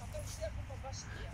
Потом всех по башке.